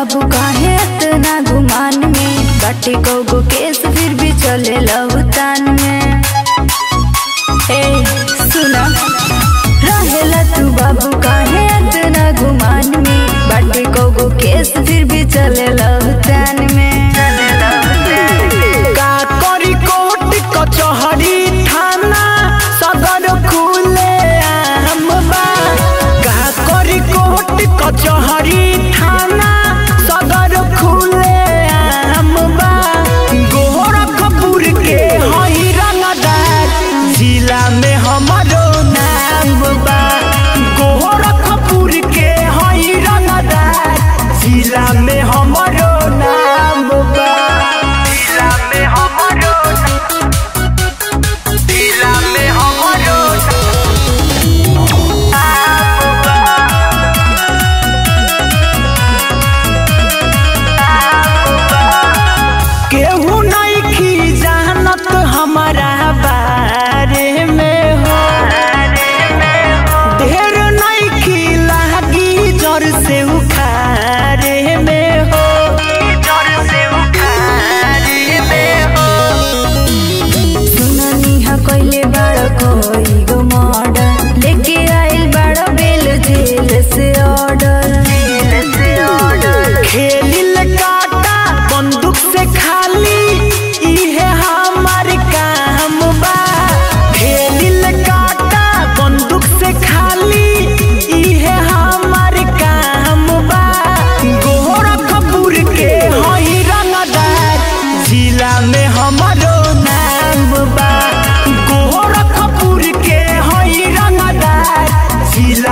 अब काहे इतना गुमान में? कटे गो केस फिर भी चले लवतान में। ए, सुना। रहेला तू बाबू, काहे इतना गुमान में? बटे को गो केस फिर भी चले लवतान में। का करी कोट कचहरी थाना? सदर खुले आम बा। हा कइले कोई गो मर्डर लेके आइल बाड़ बेल जेल से ऑर्डर। खेलिल काटा बंदूक से खाली, इहे हमार काम बा। खेलिल से खाली, इहे हमार काम के जिला में हमारो नाम बा। गोरखपुर के हई रंगदार। जिला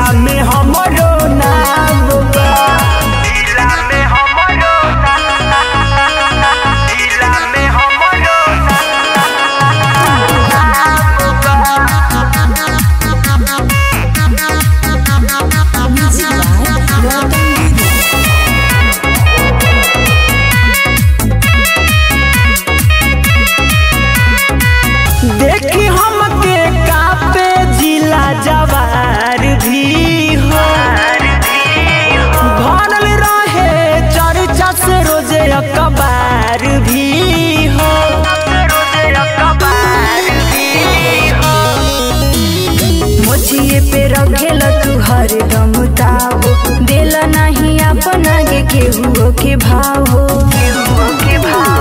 पे रखे तू हर दम ताव। दिल नहीं अपन आगे केहू के भाव। केहू के भाव।